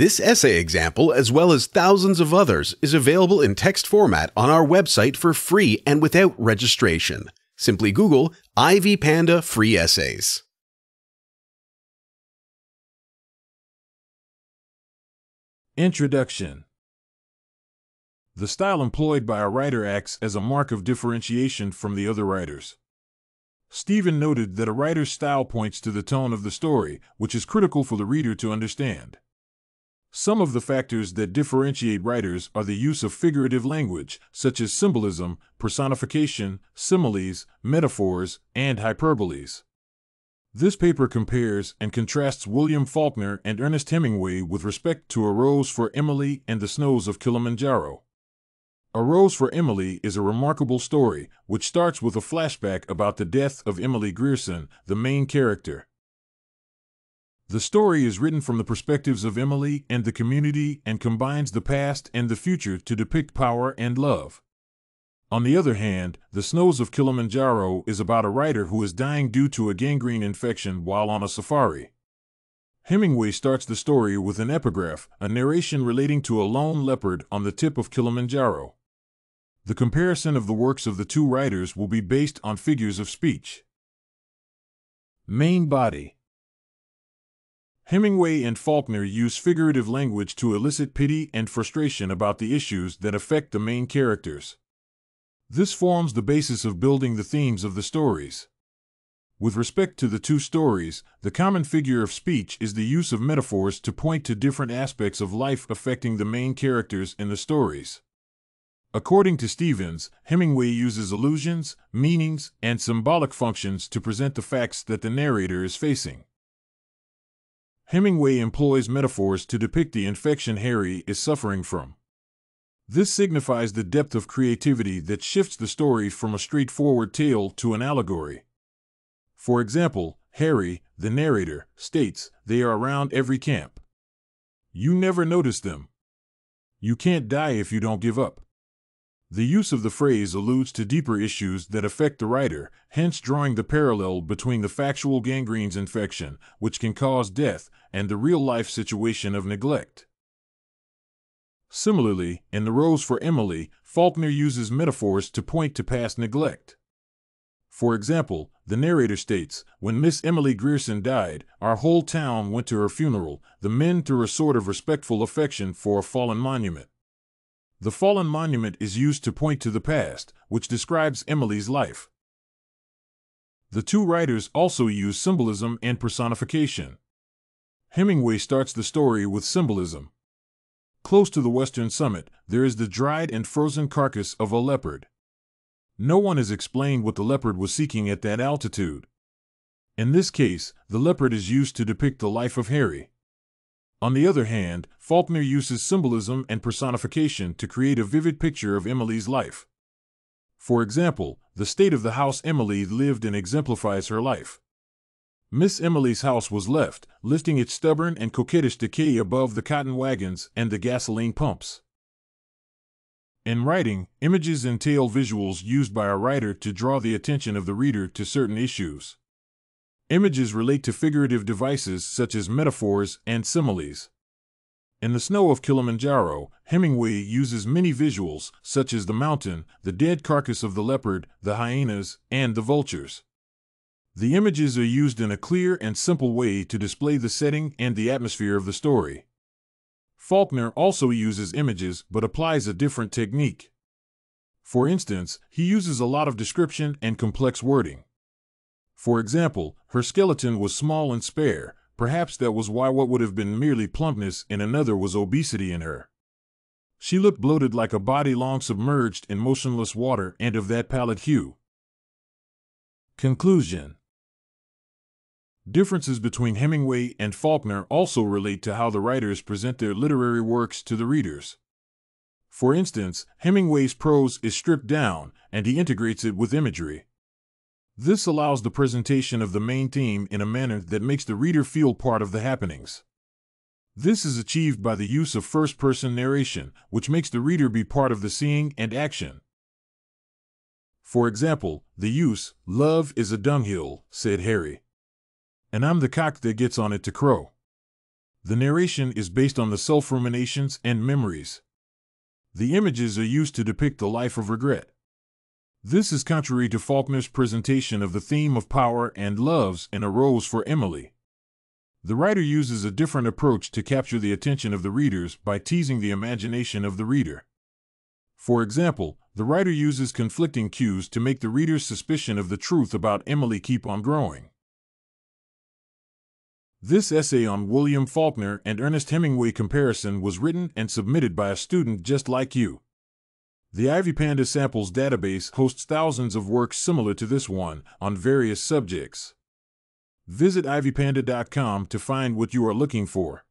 This essay example, as well as thousands of others, is available in text format on our website for free and without registration. Simply Google Ivy Panda Free Essays. Introduction The style employed by a writer acts as a mark of differentiation from the other writers. Stephen noted that a writer's style points to the tone of the story, which is critical for the reader to understand. Some of the factors that differentiate writers are the use of figurative language, such as symbolism, personification, similes, metaphors, and hyperboles. This paper compares and contrasts William Faulkner and Ernest Hemingway with respect to A Rose for Emily and the Snows of Kilimanjaro. A Rose for Emily is a remarkable story, which starts with a flashback about the death of Emily Grierson, the main character. The story is written from the perspectives of Emily and the community and combines the past and the future to depict power and love. On the other hand, The Snows of Kilimanjaro is about a writer who is dying due to a gangrene infection while on a safari. Hemingway starts the story with an epigraph, a narration relating to a lone leopard on the tip of Kilimanjaro. The comparison of the works of the two writers will be based on figures of speech. Main body Hemingway and Faulkner use figurative language to elicit pity and frustration about the issues that affect the main characters. This forms the basis of building the themes of the stories. With respect to the two stories, the common figure of speech is the use of metaphors to point to different aspects of life affecting the main characters in the stories. According to Stevens, Hemingway uses allusions, meanings, and symbolic functions to present the facts that the narrator is facing. Hemingway employs metaphors to depict the infection Harry is suffering from. This signifies the depth of creativity that shifts the story from a straightforward tale to an allegory. For example, Harry, the narrator, states, They are around every camp. You never notice them. You can't die if you don't give up. The use of the phrase alludes to deeper issues that affect the writer, hence drawing the parallel between the factual gangrene's infection, which can cause death, and the real life situation of neglect. Similarly, in The Rose for Emily, Faulkner uses metaphors to point to past neglect. For example, the narrator states, When Miss Emily Grierson died, our whole town went to her funeral, the men through a sort of respectful affection for a fallen monument. The fallen monument is used to point to the past, which describes Emily's life. The two writers also use symbolism and personification. Hemingway starts the story with symbolism. Close to the western summit, there is the dried and frozen carcass of a leopard. No one has explained what the leopard was seeking at that altitude. In this case, the leopard is used to depict the life of Harry. On the other hand, Faulkner uses symbolism and personification to create a vivid picture of Emily's life. For example, the state of the house Emily lived in exemplifies her life. Miss Emily's house was left, lifting its stubborn and coquettish decay above the cotton wagons and the gasoline pumps. In writing, images entail visuals used by a writer to draw the attention of the reader to certain issues. Images relate to figurative devices such as metaphors and similes. In The Snow of Kilimanjaro, Hemingway uses many visuals, such as the mountain, the dead carcass of the leopard, the hyenas, and the vultures. The images are used in a clear and simple way to display the setting and the atmosphere of the story. Faulkner also uses images but applies a different technique. For instance, he uses a lot of description and complex wording. For example, her skeleton was small and spare, perhaps that was why what would have been merely plumpness in another was obesity in her. She looked bloated like a body long submerged in motionless water and of that pallid hue. Conclusion Differences between Hemingway and Faulkner also relate to how the writers present their literary works to the readers. For instance, Hemingway's prose is stripped down, and he integrates it with imagery. This allows the presentation of the main theme in a manner that makes the reader feel part of the happenings. This is achieved by the use of first person narration, which makes the reader be part of the seeing and action. For example, the use, Love is a dunghill, said Harry. And I'm the cock that gets on it to crow. The narration is based on the self ruminations and memories. The images are used to depict the life of regret. This is contrary to Faulkner's presentation of the theme of power and loves in A Rose for Emily. The writer uses a different approach to capture the attention of the readers by teasing the imagination of the reader. For example, the writer uses conflicting cues to make the reader's suspicion of the truth about Emily keep on growing. This essay on William Faulkner and Ernest Hemingway comparison was written and submitted by a student just like you. The Ivy Panda Samples database hosts thousands of works similar to this one on various subjects. Visit ivypanda.com to find what you are looking for.